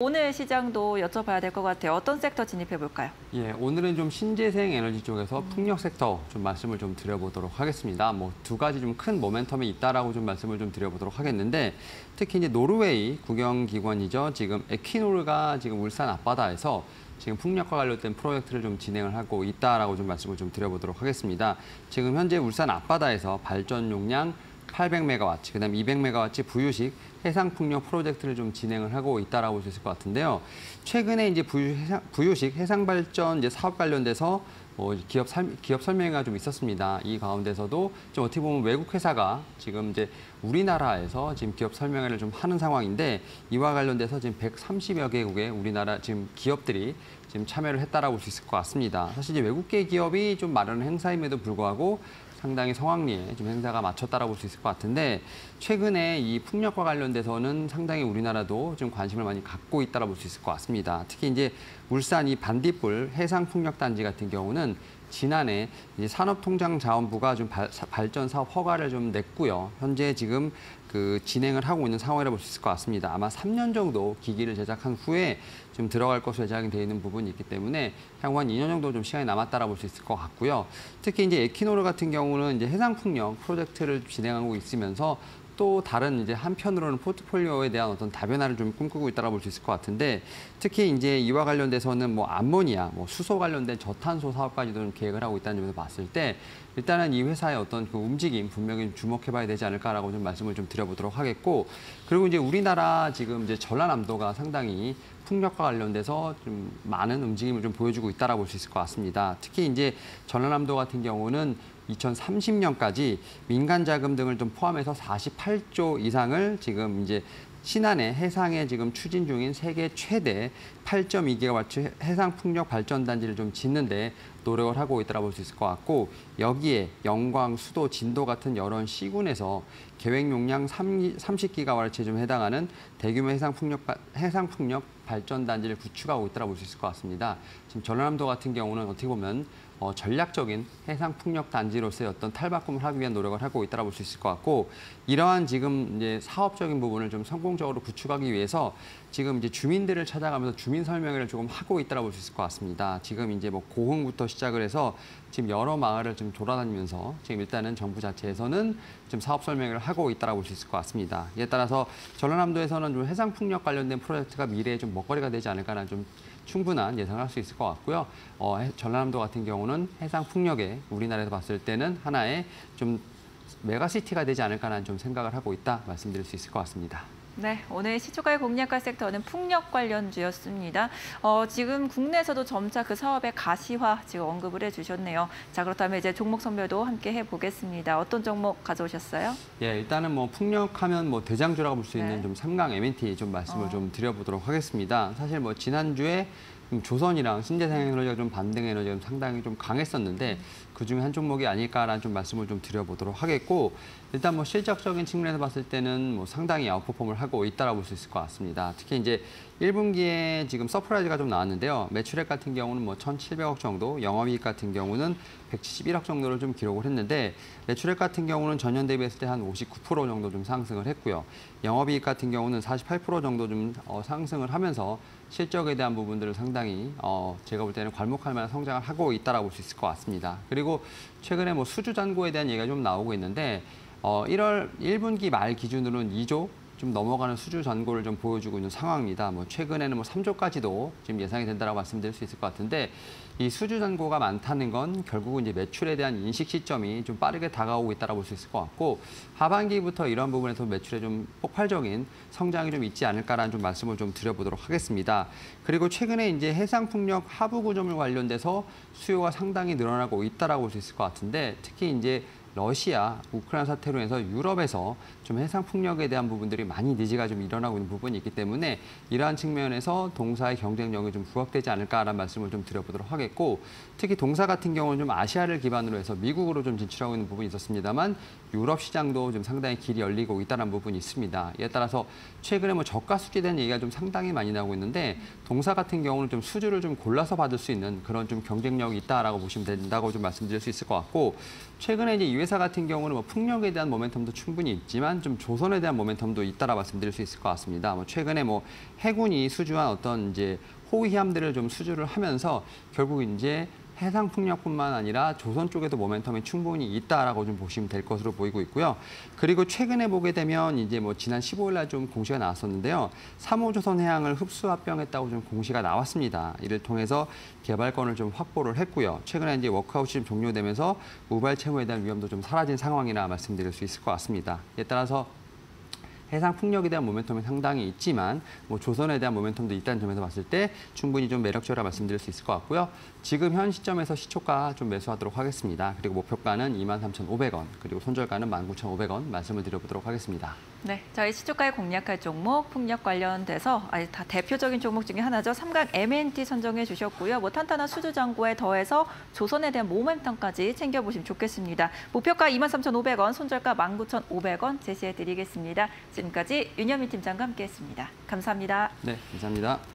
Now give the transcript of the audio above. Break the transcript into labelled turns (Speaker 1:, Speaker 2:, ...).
Speaker 1: 오늘 시장도 여쭤봐야 될 것 같아요. 어떤 섹터 진입해 볼까요?
Speaker 2: 예, 오늘은 좀 신재생 에너지 쪽에서 풍력 섹터 좀 말씀을 좀 드려보도록 하겠습니다. 뭐 두 가지 좀 큰 모멘텀이 있다라고 좀 말씀을 좀 드려보도록 하겠는데 특히 이제 노르웨이 국영기관이죠. 지금 에퀴노르가 지금 울산 앞바다에서 지금 풍력과 관련된 프로젝트를 좀 진행을 하고 있다라고 좀 말씀을 좀 드려보도록 하겠습니다. 지금 현재 울산 앞바다에서 발전 용량 800메가와트, 그다음 200메가와트 부유식 해상 풍력 프로젝트를 좀 진행을 하고 있다라고 볼 수 있을 것 같은데요. 최근에 이제 부유, 해상, 부유식 해상 발전 이제 사업 관련돼서 뭐 기업 설, 기업 설명회가 좀 있었습니다. 이 가운데서도 좀 어떻게 보면 외국 회사가 지금 이제 우리나라에서 지금 기업 설명회를 좀 하는 상황인데 이와 관련돼서 지금 130여 개국의 우리나라 지금 기업들이 지금 참여를 했다라고 볼 수 있을 것 같습니다. 사실 이제 외국계 기업이 좀 마련한 행사임에도 불구하고 상당히 성황리에 좀 행사가 맞췄다라고 볼 수 있을 것 같은데 최근에 이 풍력과 관련돼서는 상당히 우리나라도 좀 관심을 많이 갖고 있다라고 볼 수 있을 것 같습니다. 특히 이제 울산 이 반딧불 해상 풍력 단지 같은 경우는 지난해 이제 산업통상자원부가 좀 발, 발전 사업 허가를 좀 냈고요. 현재 지금 그 진행을 하고 있는 상황이라 볼 수 있을 것 같습니다. 아마 3년 정도 기기를 제작한 후에 좀 들어갈 것으로 예정이 되어 있는 부분이 있기 때문에 향후 한 2년 정도 좀 시간이 남았다라 볼 수 있을 것 같고요. 특히 이제 에키노르 같은 경우는 이제 해상풍력 프로젝트를 진행하고 있으면서 또 다른 이제 한편으로는 포트폴리오에 대한 어떤 다변화를 좀 꿈꾸고 있다고 볼 수 있을 것 같은데 특히 이제 이와 관련돼서는 뭐 암모니아, 뭐 수소 관련된 저탄소 사업까지도 좀 계획을 하고 있다는 점에서 봤을 때 일단은 이 회사의 어떤 그 움직임 분명히 주목해봐야 되지 않을까라고 좀 말씀을 좀 드려보도록 하겠고 그리고 이제 우리나라 지금 이제 전라남도가 상당히 풍력과 관련돼서 좀 많은 움직임을 좀 보여주고 있다라고 볼 수 있을 것 같습니다. 특히 이제 전라남도 같은 경우는 2030년까지 민간 자금 등을 좀 포함해서 48조 이상을 지금 이제 신안의 해상에 지금 추진 중인 세계 최대 8.2기가와트 해상 풍력 발전 단지를 좀 짓는데 노력을 하고 있다고 볼 수 있을 것 같고 여기에 영광, 수도, 진도 같은 여러 시군에서 계획 용량 30기가와트에 좀 해당하는 대규모 해상 풍력 해상 풍력 발전 단지를 구축하고 있다고 볼 수 있을 것 같습니다. 지금 전라남도 같은 경우는 어떻게 보면 어, 전략적인 해상 풍력 단지로서의 어떤 탈바꿈을 하기 위한 노력을 하고 있다고 볼 수 있을 것 같고 이러한 지금 이제 사업적인 부분을 좀 성공적으로 구축하기 위해서 지금 이제 주민들을 찾아가면서 주민 설명회를 조금 하고 있다고 볼 수 있을 것 같습니다. 지금 이제 뭐 고흥부터 시작을 해서 지금 여러 마을을 좀 돌아다니면서 지금 일단은 정부 자체에서는 좀 사업 설명을 하고 있다고 볼 수 있을 것 같습니다. 이에 따라서 전라남도에서는 좀 해상 풍력 관련된 프로젝트가 미래에 좀 먹거리가 되지 않을까라는 좀 충분한 예상을 할 수 있을 것 같고요. 어, 전라남도 같은 경우는 해상 풍력에 우리나라에서 봤을 때는 하나의 좀 메가시티가 되지 않을까라는 좀 생각을 하고 있다 말씀드릴 수 있을 것 같습니다.
Speaker 1: 네, 오늘 시초가의 공략가 섹터는 풍력 관련주였습니다. 어, 지금 국내에서도 점차 그 사업의 가시화 지금 언급을 해주셨네요. 자, 그렇다면 이제 종목 선별도 함께 해보겠습니다. 어떤 종목 가져오셨어요?
Speaker 2: 예, 일단은 뭐 풍력하면 뭐 대장주라고 볼 수 있는
Speaker 1: 네.
Speaker 2: 좀 삼강 M&T 좀 말씀을
Speaker 1: 어.
Speaker 2: 좀 드려보도록 하겠습니다. 사실 뭐 지난주에 좀 조선이랑 신재생 에너지가 좀 반등 에너지가 좀 상당히 좀 강했었는데 그 중에 한 종목이 아닐까라는 좀 말씀을 좀 드려보도록 하겠고 일단 뭐 실적적인 측면에서 봤을 때는 뭐 상당히 아웃퍼폼을 하고 있다라고 볼 수 있을 것 같습니다. 특히 이제 1분기에 지금 surprise가 좀 나왔는데요. 매출액 같은 경우는 뭐 1,700억 정도, 영업이익 같은 경우는 171억 정도를 좀 기록을 했는데 매출액 같은 경우는 전년 대비했을 때 한 59% 정도 좀 상승을 했고요. 영업이익 같은 경우는 48% 정도 좀 어, 상승을 하면서 실적에 대한 부분들을 상당히 어, 제가 볼 때는 괄목할 만한 성장을 하고 있다라고 볼 수 있을 것 같습니다. 그리고 최근에 뭐 수주 잔고에 대한 얘기가 좀 나오고 있는데 어, 1월 1분기 말 기준으로는 2조 좀 넘어가는 수주 잔고를 좀 보여주고 있는 상황입니다. 뭐 최근에는 뭐 3조까지도 지금 예상이 된다라고 말씀드릴 수 있을 것 같은데 이 수주 잔고가 많다는 건 결국은 이제 매출에 대한 인식 시점이 좀 빠르게 다가오고 있다라고 볼 수 있을 것 같고 하반기부터 이런 부분에서 매출에 좀 폭발적인 성장이 좀 있지 않을까라는 좀 말씀을 좀 드려보도록 하겠습니다. 그리고 최근에 이제 해상 풍력 하부 구조물 관련돼서 수요가 상당히 늘어나고 있다라고 볼 수 있을 것 같은데 특히 이제 러시아, 우크라이나 사태로 해서 유럽에서 좀 해상 풍력에 대한 부분들이 많이 니즈가 좀 일어나고 있는 부분이 있기 때문에 이러한 측면에서 동사의 경쟁력이 좀 부각되지 않을까라는 말씀을 좀 드려보도록 하겠고 특히 동사 같은 경우는 좀 아시아를 기반으로 해서 미국으로 좀 진출하고 있는 부분이 있었습니다만 유럽 시장도 좀 상당히 길이 열리고 있다는 부분이 있습니다. 이에 따라서 최근에 뭐 저가 수주에 대한 얘기가 좀 상당히 많이 나오고 있는데 동사 같은 경우는 좀 수주를 좀 골라서 받을 수 있는 그런 좀 경쟁력이 있다라고 보시면 된다고 좀 말씀드릴 수 있을 것 같고 최근에 이제 이 회사 같은 경우는 뭐 풍력에 대한 모멘텀도 충분히 있지만 좀 조선에 대한 모멘텀도 있다라 말씀드릴 수 있을 것 같습니다. 뭐 최근에 뭐 해군이 수주한 어떤 이제 호위함들을 좀 수주를 하면서 결국 이제 해상 풍력뿐만 아니라 조선 쪽에도 모멘텀이 충분히 있다라고 좀 보시면 될 것으로 보이고 있고요. 그리고 최근에 보게 되면 이제 뭐 지난 15일 날 좀 공시가 나왔었는데요. 3호 조선 해양을 흡수 합병했다고 좀 공시가 나왔습니다. 이를 통해서 개발권을 좀 확보를 했고요. 최근에 이제 워크아웃이 좀 종료되면서 우발 채무에 대한 위험도 좀 사라진 상황이라 말씀드릴 수 있을 것 같습니다. 이에 따라서 해상 풍력에 대한 모멘텀이 상당히 있지만 뭐 조선에 대한 모멘텀도 있다는 점에서 봤을 때 충분히 좀 매력적이라 말씀드릴 수 있을 것 같고요. 지금 현 시점에서 시초가 좀 매수하도록 하겠습니다. 그리고 목표가는 23,500원, 그리고 손절가는 19,500원 말씀을 드려보도록 하겠습니다.
Speaker 1: 네, 저희 시초가에 공략할 종목 풍력 관련돼서 아니, 다 대표적인 종목 중에 하나죠. 삼각 MNT 선정해 주셨고요. 뭐 탄탄한 수주 잔고에 더해서 조선에 대한 모멘텀까지 챙겨보시면 좋겠습니다. 목표가 23,500원, 손절가 19,500원 제시해 드리겠습니다. 지금까지 윤현미 팀장과 함께했습니다. 감사합니다.
Speaker 2: 네, 감사합니다.